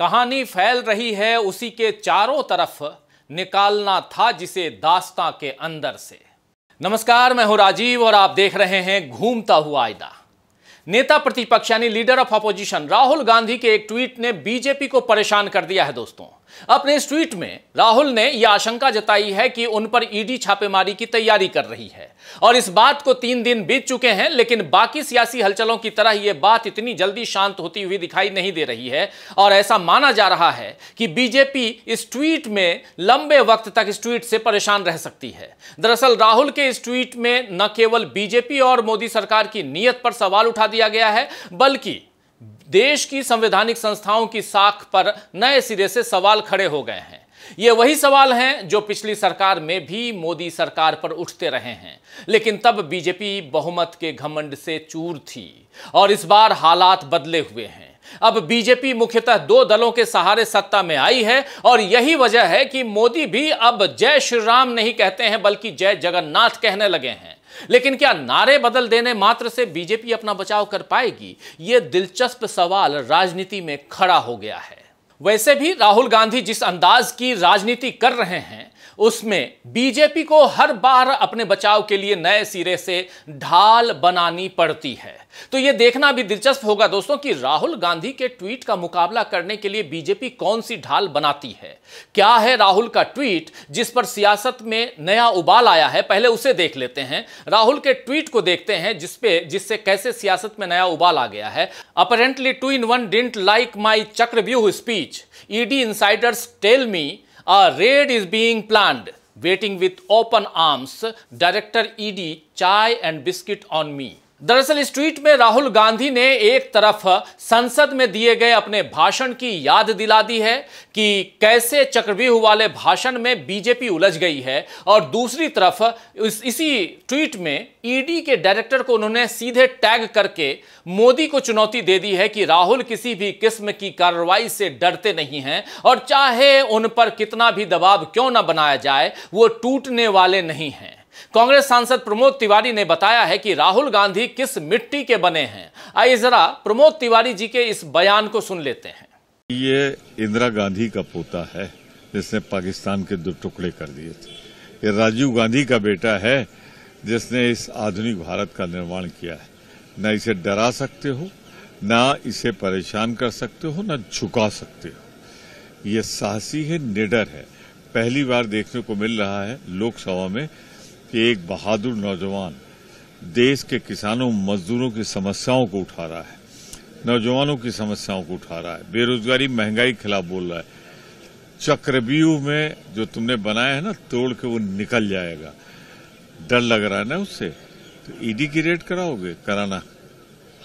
कहानी फैल रही है उसी के चारों तरफ़। निकालना था जिसे दास्ता के अंदर से। नमस्कार, मैं हूँ राजीव और आप देख रहे हैं घूमता हुआ आयदा। नेता प्रतिपक्ष यानी leader of opposition Rahul Gandhi के एक ट्वीट ने बीजेपी को परेशान कर दिया है दोस्तों। अपने इस ट्वीट में राहुल ने यह आशंका जताई है कि उन पर ईडी छापेमारी की तैयारी कर रही है। और इस बात को तीन दिन बीत चुके हैं, लेकिन बाकी सियासी हलचलों की तरह यह बात इतनी जल्दी शांत होती हुई दिखाई नहीं दे रही है। और ऐसा माना जा रहा है कि बीजेपी इस ट्वीट में लंबे वक्त तक इस ट्वीट से परेशान रह सकती है। दरअसल राहुल के इस ट्वीट में न केवल बीजेपी और मोदी सरकार की नीयत पर सवाल उठा दिया गया है, बल्कि देश की संवैधानिक संस्थाओं की साख पर नए सिरे से सवाल खड़े हो गए हैं। ये वही सवाल हैं जो पिछली सरकार में भी मोदी सरकार पर उठते रहे हैं। लेकिन तब बीजेपी बहुमत के घमंड से चूर थी और इस बार हालात बदले हुए हैं। अब बीजेपी मुख्यतः दो दलों के सहारे सत्ता में आई है और यही वजह है कि मोदी भी अब जय श्री राम नहीं कहते हैं, बल्कि जय जगन्नाथ कहने लगे हैं। लेकिन क्या नारे बदल देने मात्र से बीजेपी अपना बचाव कर पाएगी? यह दिलचस्प सवाल राजनीति में खड़ा हो गया है। वैसे भी राहुल गांधी जिस अंदाज की राजनीति कर रहे हैं उसमें बीजेपी को हर बार अपने बचाव के लिए नए सिरे से ढाल बनानी पड़ती है। तो यह देखना भी दिलचस्प होगा दोस्तों कि राहुल गांधी के ट्वीट का मुकाबला करने के लिए बीजेपी कौन सी ढाल बनाती है। क्या है राहुल का ट्वीट जिस पर सियासत में नया उबाल आया है? पहले उसे देख लेते हैं। राहुल के ट्वीट को देखते हैं जिसपे जिससे कैसे सियासत में नया उबाल आ गया है। Apparently two in one didn't like my chakravyuh speech ED insiders tell me A raid is being planned. Waiting with open arms. Director ED, chai and biscuit on me. दरअसल इस ट्वीट में राहुल गांधी ने एक तरफ़ संसद में दिए गए अपने भाषण की याद दिला दी है कि कैसे चक्रव्यूह वाले भाषण में बीजेपी उलझ गई है और दूसरी तरफ़ इस, इसी ट्वीट में ईडी के डायरेक्टर को उन्होंने सीधे टैग करके मोदी को चुनौती दे दी है कि राहुल किसी भी किस्म की कार्रवाई से डरते नहीं हैं और चाहे उन पर कितना भी दबाव क्यों ना बनाया जाए वो टूटने वाले नहीं हैं। कांग्रेस सांसद प्रमोद तिवारी ने बताया है कि राहुल गांधी किस मिट्टी के बने हैं। आइए जरा प्रमोद तिवारी जी के इस बयान को सुन लेते हैं। ये इंदिरा गांधी का पोता है, जिसने पाकिस्तान के दो टुकड़े कर दिए थे। ये राजीव गांधी का बेटा है, जिसने इस आधुनिक भारत का निर्माण किया है। न इसे डरा सकते हो, न इसे परेशान कर सकते हो, न झुका सकते हो। ये साहसी है, निडर है। पहली बार देखने को मिल रहा है लोकसभा में कि एक बहादुर नौजवान देश के किसानों, मजदूरों की समस्याओं को उठा रहा है। नौजवानों की समस्याओं को उठा रहा है। बेरोजगारी, महँगाई के खिलाफ बोल रहा है। चक्रव्यूह में जो तुमने बनाया है ना, तोड़ के वो निकल जाएगा। डर लग रहा है ना उससे? तो ईडी की रेड कराओगे? कराना।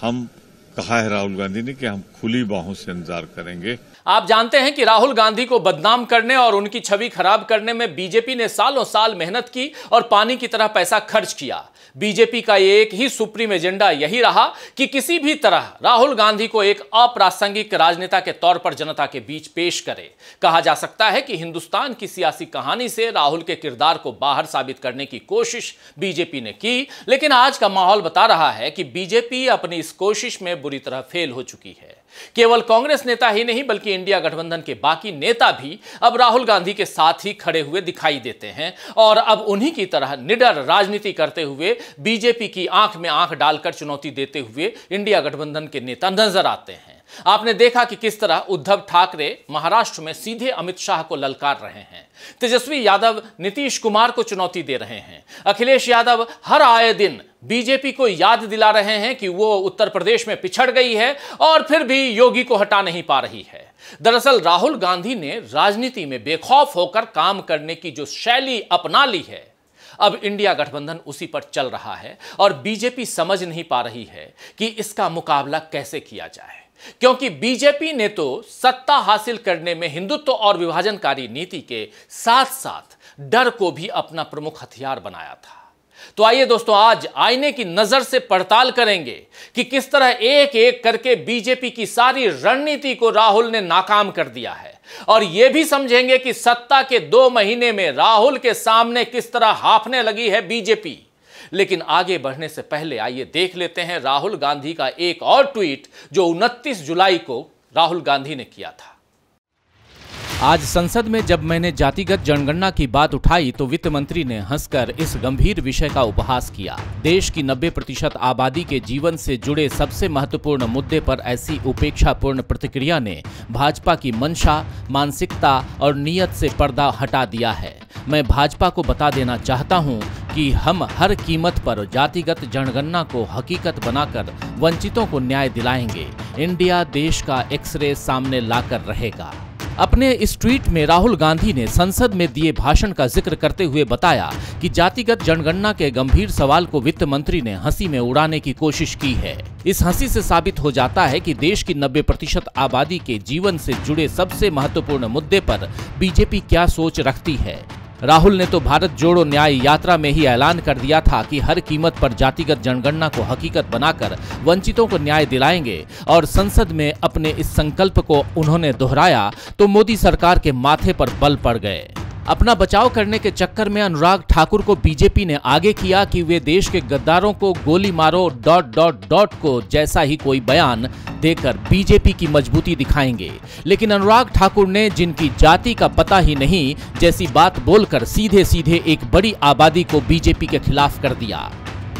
हम कहा है राहुल गांधी ने कि हम खुली बाहों से इंतज़ार करेंगे। आप जानते हैं कि राहुल गांधी को बदनाम करने और उनकी छवि खराब करने में बीजेपी ने सालों साल मेहनत की और पानी की तरह पैसा खर्च किया। बीजेपी का एक ही सुप्रीम एजेंडा यही रहा कि किसी भी तरह राहुल गांधी को एक अप्रासंगिक राजनेता के तौर पर जनता के बीच पेश करे। कहा जा सकता है कि हिंदुस्तान की सियासी कहानी से राहुल के किरदार को बाहर साबित करने की कोशिश बीजेपी ने की, लेकिन आज का माहौल बता रहा है कि बीजेपी अपनी इस कोशिश में बुरी तरह फेल हो चुकी है। केवल कांग्रेस नेता ही नहीं, बल्कि इंडिया गठबंधन के बाकी नेता भी अब राहुल गांधी के साथ ही खड़े हुए दिखाई देते हैं और अब उन्हीं की तरह निडर राजनीति करते हुए बीजेपी की आँख में आँख डालकर चुनौती देते हुए इंडिया गठबंधन के नेता नज़र आते हैं। आपने देखा कि किस तरह उद्धव ठाकरे महाराष्ट्र में सीधे अमित शाह को ललकार रहे हैं। तेजस्वी यादव नीतीश कुमार को चुनौती दे रहे हैं। अखिलेश यादव हर आए दिन बीजेपी को याद दिला रहे हैं कि वो उत्तर प्रदेश में पिछड़ गई है और फिर भी योगी को हटा नहीं पा रही है। दरअसल राहुल गांधी ने राजनीति में बेखौफ होकर काम करने की जो शैली अपना ली है, अब इंडिया गठबंधन उसी पर चल रहा है और बीजेपी समझ नहीं पा रही है कि इसका मुकाबला कैसे किया जाए। क्योंकि बीजेपी ने तो सत्ता हासिल करने में हिंदुत्व और विभाजनकारी नीति के साथ साथ डर को भी अपना प्रमुख हथियार बनाया था। तो आइए दोस्तों, आज आईने की नज़र से पड़ताल करेंगे कि किस तरह एक एक करके बीजेपी की सारी रणनीति को राहुल ने नाकाम कर दिया है। और यह भी समझेंगे कि सत्ता के दो महीने में राहुल के सामने किस तरह हाफने लगी है बीजेपी। लेकिन आगे बढ़ने से पहले आइए देख लेते हैं राहुल गांधी का एक और ट्वीट जो 29 जुलाई को राहुल गांधी ने किया था। आज संसद में जब मैंने जातिगत जनगणना की बात उठाई तो वित्त मंत्री ने हंसकर इस गंभीर विषय का उपहास किया। देश की 90 प्रतिशत आबादी के जीवन से जुड़े सबसे महत्वपूर्ण मुद्दे पर ऐसी उपेक्षापूर्ण प्रतिक्रिया ने भाजपा की मंशा, मानसिकता और नीयत से पर्दा हटा दिया है। मैं भाजपा को बता देना चाहता हूँ कि हम हर कीमत पर जातिगत जनगणना को हकीकत बनाकर वंचितों को न्याय दिलाएँगे। इंडिया देश का एक्सरे सामने लाकर रहेगा। अपने इस ट्वीट में राहुल गांधी ने संसद में दिए भाषण का ज़िक्र करते हुए बताया कि जातिगत जनगणना के गंभीर सवाल को वित्त मंत्री ने हँसी में उड़ाने की कोशिश की है। इस हँसी से साबित हो जाता है कि देश की 90 प्रतिशत आबादी के जीवन से जुड़े सबसे महत्वपूर्ण मुद्दे पर बीजेपी क्या सोच रखती है। राहुल ने तो भारत जोड़ो न्याय यात्रा में ही ऐलान कर दिया था कि हर कीमत पर जातिगत जनगणना को हकीकत बनाकर वंचितों को न्याय दिलाएँगे और संसद में अपने इस संकल्प को उन्होंने दोहराया तो मोदी सरकार के माथे पर बल पड़ गए। अपना बचाव करने के चक्कर में अनुराग ठाकुर को बीजेपी ने आगे किया कि वे देश के गद्दारों को गोली मारो, डॉट डॉट डॉट को जैसा ही कोई बयान देकर बीजेपी की मजबूती दिखाएँगे। लेकिन अनुराग ठाकुर ने जिनकी जाति का पता ही नहीं, जैसी बात बोलकर सीधे सीधे एक बड़ी आबादी को बीजेपी के खिलाफ कर दिया।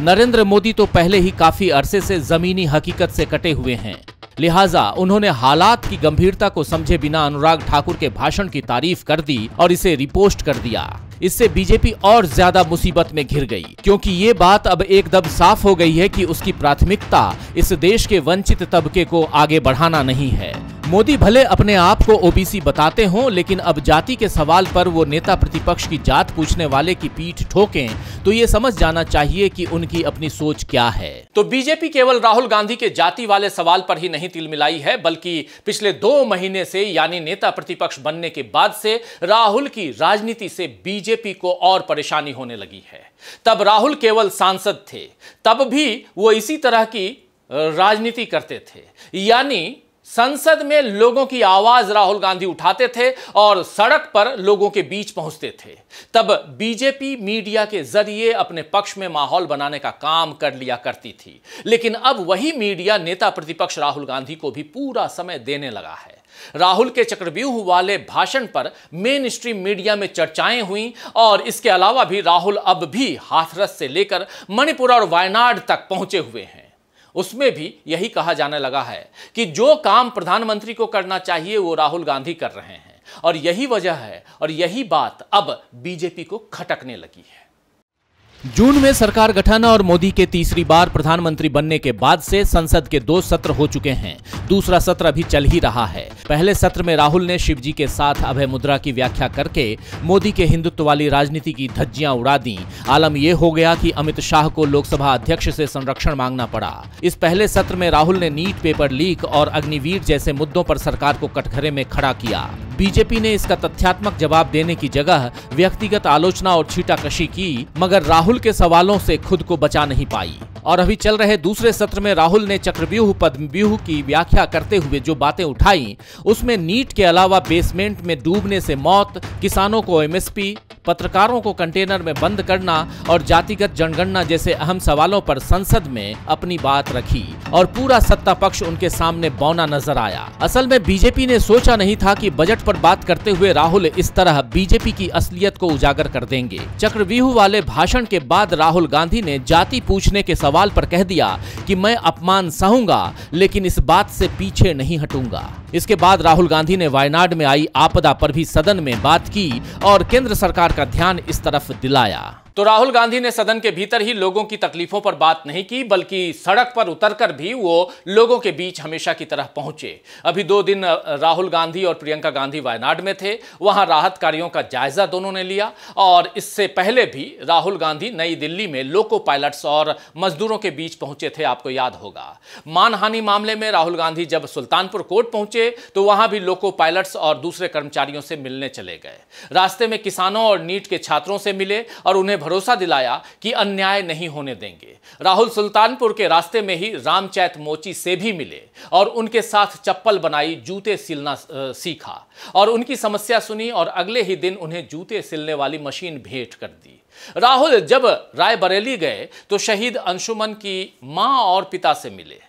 नरेंद्र मोदी तो पहले ही काफ़ी अरसे से जमीनी हकीकत से कटे हुए हैं। लिहाजा उन्होंने हालात की गंभीरता को समझे बिना अनुराग ठाकुर के भाषण की तारीफ़ कर दी और इसे रिपोस्ट कर दिया। इससे बीजेपी और ज़्यादा मुसीबत में घिर गई। क्योंकि ये बात अब एकदम साफ़ हो गई है कि उसकी प्राथमिकता इस देश के वंचित तबके को आगे बढ़ाना नहीं है। मोदी भले अपने आप को ओबीसी बताते हों, लेकिन अब जाति के सवाल पर वो नेता प्रतिपक्ष की जात पूछने वाले की पीठ ठोकें तो ये समझ जाना चाहिए कि उनकी अपनी सोच क्या है। तो बीजेपी केवल राहुल गांधी के जाति वाले सवाल पर ही नहीं तिल मिलाई है, बल्कि पिछले दो महीने से यानी नेता प्रतिपक्ष बनने के बाद से राहुल की राजनीति से बीजेपी को और परेशानी होने लगी है। तब राहुल केवल सांसद थे, तब भी वो इसी तरह की राजनीति करते थे। यानी संसद में लोगों की आवाज़ राहुल गांधी उठाते थे और सड़क पर लोगों के बीच पहुँचते थे। तब बीजेपी मीडिया के ज़रिए अपने पक्ष में माहौल बनाने का काम कर लिया करती थी। लेकिन अब वही मीडिया नेता प्रतिपक्ष राहुल गांधी को भी पूरा समय देने लगा है। राहुल के चक्रव्यूह वाले भाषण पर मेन स्ट्रीम मीडिया में चर्चाएँ हुई और इसके अलावा भी राहुल अब भी हाथरस से लेकर मणिपुर और वायनाड तक पहुँचे हुए हैं। उसमें भी यही कहा जाने लगा है कि जो काम प्रधानमंत्री को करना चाहिए, वो राहुल गांधी कर रहे हैं। और यही वजह है, और यही बात अब बीजेपी को खटकने लगी है। जून में सरकार गठन और मोदी के तीसरी बार प्रधानमंत्री बनने के बाद से संसद के दो सत्र हो चुके हैं। दूसरा सत्र अभी चल ही रहा है। पहले सत्र में राहुल ने शिवजी के साथ अभय मुद्रा की व्याख्या करके मोदी के हिंदुत्व वाली राजनीति की धज्जियाँ उड़ा दी। आलम यह हो गया कि अमित शाह को लोकसभा अध्यक्ष से संरक्षण मांगना पड़ा। इस पहले सत्र में राहुल ने नीट पेपर लीक और अग्निवीर जैसे मुद्दों पर सरकार को कटघरे में खड़ा किया। बीजेपी ने इसका तथ्यात्मक जवाब देने की जगह व्यक्तिगत आलोचना और छीटाकशी की, मगर राहुल के सवालों से खुद को बचा नहीं पाई। और अभी चल रहे दूसरे सत्र में राहुल ने चक्रव्यूह, पद्मव्यूह की व्याख्या करते हुए जो बातें उठाई, उसमें नीट के अलावा बेसमेंट में डूबने से मौत, किसानों को एमएसपी पत्रकारों को कंटेनर में बंद करना और जातिगत जनगणना जैसे अहम सवालों पर संसद में अपनी बात रखी और पूरा सत्ता पक्ष उनके सामने बौना नज़र आया। असल में बीजेपी ने सोचा नहीं था कि बजट पर बात करते हुए राहुल इस तरह बीजेपी की असलियत को उजागर कर देंगे। चक्रव्यूह वाले भाषण के बाद राहुल गांधी ने जाति पूछने के सवाल पर कह दिया कि मैं अपमान सहूँगा, लेकिन इस बात से पीछे नहीं हटूँगा। इसके बाद राहुल गांधी ने वायनाड में आई आपदा पर भी सदन में बात की और केंद्र सरकार का ध्यान इस तरफ़ दिलाया। तो राहुल गांधी ने सदन के भीतर ही लोगों की तकलीफों पर बात नहीं की, बल्कि सड़क पर उतरकर भी वो लोगों के बीच हमेशा की तरह पहुँचे। अभी दो दिन राहुल गांधी और प्रियंका गांधी वायनाड में थे। वहाँ राहत कार्यों का जायजा दोनों ने लिया और इससे पहले भी राहुल गांधी नई दिल्ली में लोको पायलट्स और मजदूरों के बीच पहुँचे थे, आपको याद होगा। मानहानि मामले में राहुल गांधी जब सुल्तानपुर कोर्ट पहुँचे तो वहाँ भी लोको पायलट्स और दूसरे कर्मचारियों से मिलने चले गए। रास्ते में किसानों और नीट के छात्रों से मिले और उन्हें भरोसा दिलाया कि अन्याय नहीं होने देंगे। राहुल सुल्तानपुर के रास्ते में ही रामचैत मोची से भी मिले और उनके साथ चप्पल बनाई, जूते सिलना सीखा और उनकी समस्या सुनी और अगले ही दिन उन्हें जूते सिलने वाली मशीन भेंट कर दी। राहुल जब रायबरेली गए तो शहीद अंशुमन की माँ और पिता से मिले।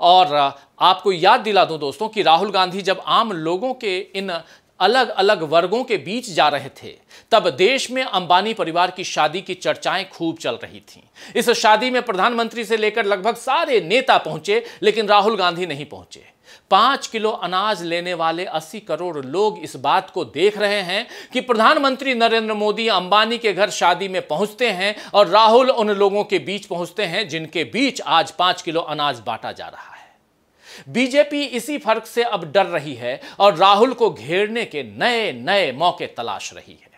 और आपको याद दिला दूँ दोस्तों कि राहुल गांधी जब आम लोगों के इन अलग अलग वर्गों के बीच जा रहे थे। तब देश में अंबानी परिवार की शादी की चर्चाएँ खूब चल रही थीं। इस शादी में प्रधानमंत्री से लेकर लगभग सारे नेता पहुँचे, लेकिन राहुल गांधी नहीं पहुँचे। पाँच किलो अनाज लेने वाले अस्सी करोड़ लोग इस बात को देख रहे हैं कि प्रधानमंत्री नरेंद्र मोदी अंबानी के घर शादी में पहुँचते हैं और राहुल उन लोगों के बीच पहुँचते हैं जिनके बीच आज पाँच किलो अनाज बांटा जा रहा है। बीजेपी इसी फ़र्क से अब डर रही है और राहुल को घेरने के नए नए मौके तलाश रही है।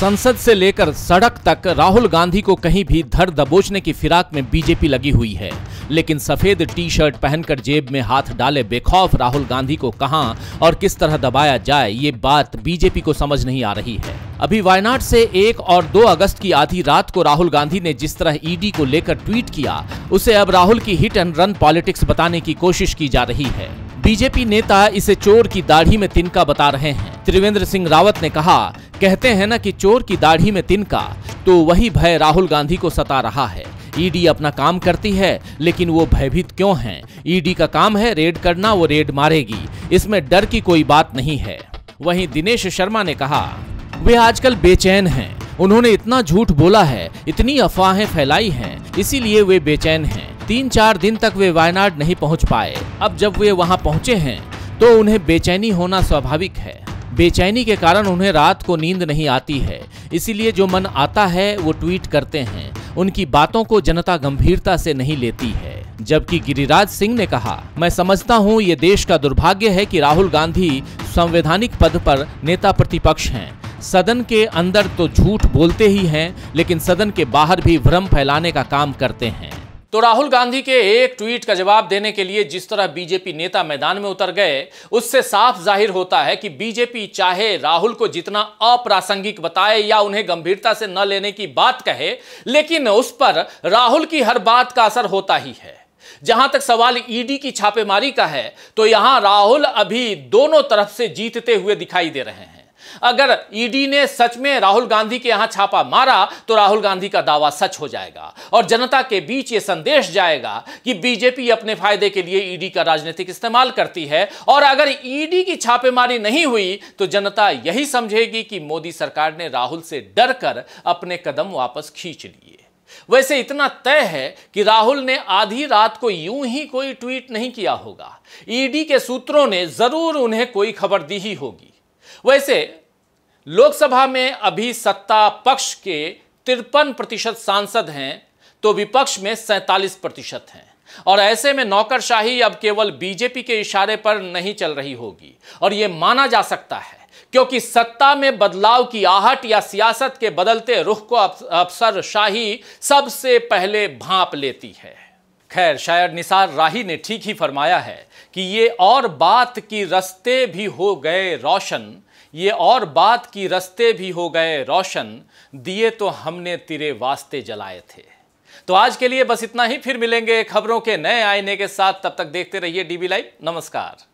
संसद से लेकर सड़क तक राहुल गांधी को कहीं भी धर दबोचने की फिराक में बीजेपी लगी हुई है। लेकिन सफ़ेद टी शर्ट पहनकर जेब में हाथ डाले बेखौफ राहुल गांधी को कहाँ और किस तरह दबाया जाए, ये बात बीजेपी को समझ नहीं आ रही है। अभी वायनाड से एक और दो अगस्त की आधी रात को राहुल गांधी ने जिस तरह ईडी को लेकर ट्वीट किया, उसे अब राहुल की हिट एंड रन पॉलिटिक्स बताने की कोशिश की जा रही है। बीजेपी नेता इसे चोर की दाढ़ी में तिनका बता रहे हैं। त्रिवेंद्र सिंह रावत ने कहा कहते हैं ना कि चोर की दाढ़ी में तिनका तो वही भय राहुल गांधी को सता रहा है। ईडी अपना काम करती है, लेकिन वो भयभीत क्यों हैं? ईडी का काम है रेड करना, वो रेड मारेगी। इसमें डर की कोई बात नहीं है। वहीं दिनेश शर्मा ने कहा, वे आजकल बेचैन हैं। उन्होंने इतना झूठ बोला है, इतनी अफवाहें फैलाई हैं, इसीलिए वे बेचैन हैं। तीन चार दिन तक वे वायनाड नहीं पहुँच पाए। अब जब वे वहाँ पहुँचे हैं तो उन्हें बेचैनी होना स्वाभाविक है। बेचैनी के कारण उन्हें रात को नींद नहीं आती है। इसीलिए जो मन आता है, वो ट्वीट करते हैं। उनकी बातों को जनता गंभीरता से नहीं लेती है। जबकि गिरिराज सिंह ने कहा, मैं समझता हूँ ये देश का दुर्भाग्य है कि राहुल गांधी संवैधानिक पद पर नेता प्रतिपक्ष हैं। सदन के अंदर तो झूठ बोलते ही हैं, लेकिन सदन के बाहर भी भ्रम फैलाने का काम करते हैं। तो राहुल गांधी के एक ट्वीट का जवाब देने के लिए जिस तरह बीजेपी नेता मैदान में उतर गए, उससे साफ़ ज़ाहिर होता है कि बीजेपी चाहे राहुल को जितना अप्रासंगिक बताए या उन्हें गंभीरता से न लेने की बात कहे, लेकिन उस पर राहुल की हर बात का असर होता ही है। जहाँ तक सवाल ईडी की छापेमारी का है तो यहाँ राहुल अभी दोनों तरफ़ से जीतते हुए दिखाई दे रहे हैं। अगर ईडी ने सच में राहुल गांधी के यहाँ छापा मारा तो राहुल गांधी का दावा सच हो जाएगा। और जनता के बीच यह संदेश जाएगा कि बीजेपी अपने फ़ायदे के लिए ईडी का राजनीतिक इस्तेमाल करती है। और अगर ईडी की छापेमारी नहीं हुई तो जनता यही समझेगी कि मोदी सरकार ने राहुल से डरकर अपने कदम वापस खींच लिए। वैसे इतना तय है कि राहुल ने आधी रात को यूँ ही कोई ट्वीट नहीं किया होगा। ईडी के सूत्रों ने ज़रूर उन्हें कोई खबर दी ही होगी। वैसे लोकसभा में अभी सत्ता पक्ष के तिरपन प्रतिशत सांसद हैं तो विपक्ष में सैतालीस प्रतिशत हैं। और ऐसे में नौकरशाही अब केवल बीजेपी के इशारे पर नहीं चल रही होगी। और यह माना जा सकता है, क्योंकि सत्ता में बदलाव की आहट या सियासत के बदलते रुख को अफसर शाही सबसे पहले भांप लेती है। खैर शायद निसार राही ने ठीक ही फरमाया है कि ये और बात की रस्ते भी हो गए रोशन ये और बात की रस्ते भी हो गए रोशन, दिए तो हमने तिरे वास्ते जलाए थे। तो आज के लिए बस इतना ही, फिर मिलेंगे खबरों के नए आईने के साथ। तब तक देखते रहिए डीबी लाइव। नमस्कार।